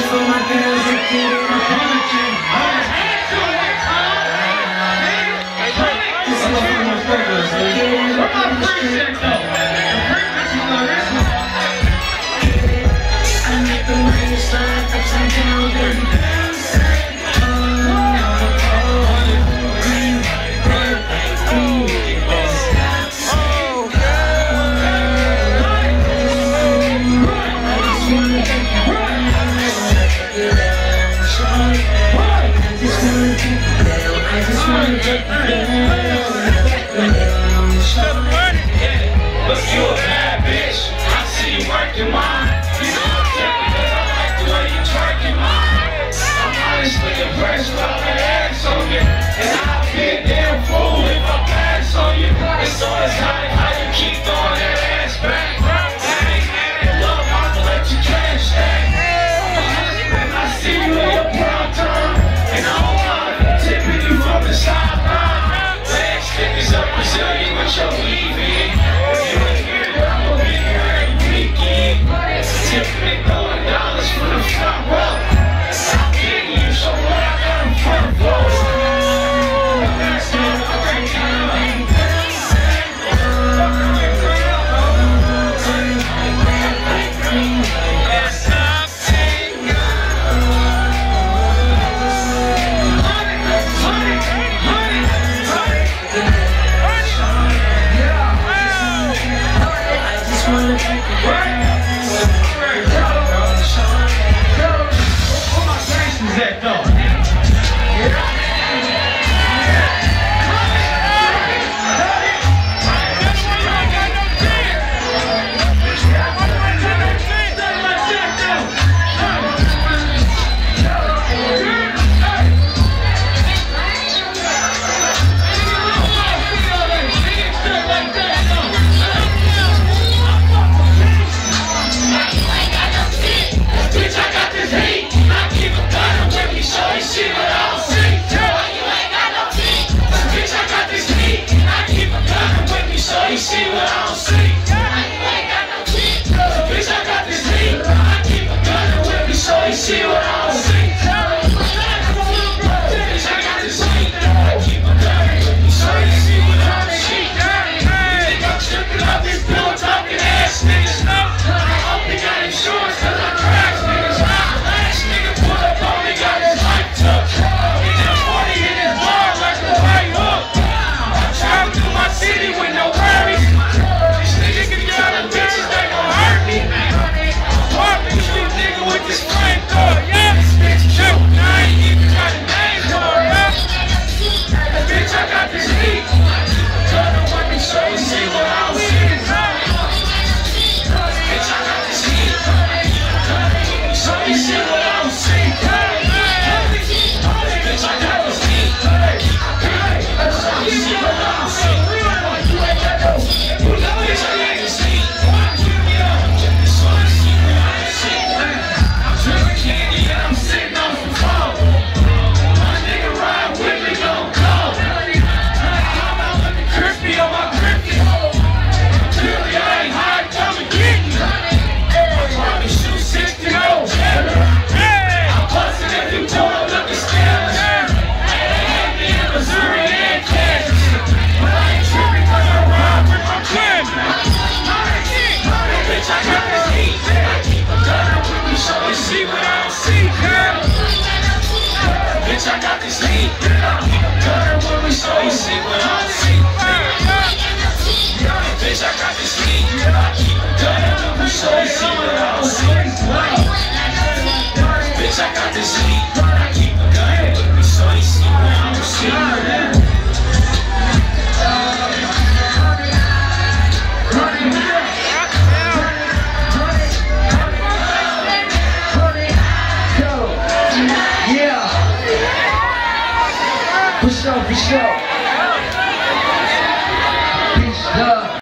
for my girls and get. Bitch, I got this heat, girl. Girl, when we show you see what I see, girl. Bitch, I got this heat, girl. Girl, when we show you see what I see. show.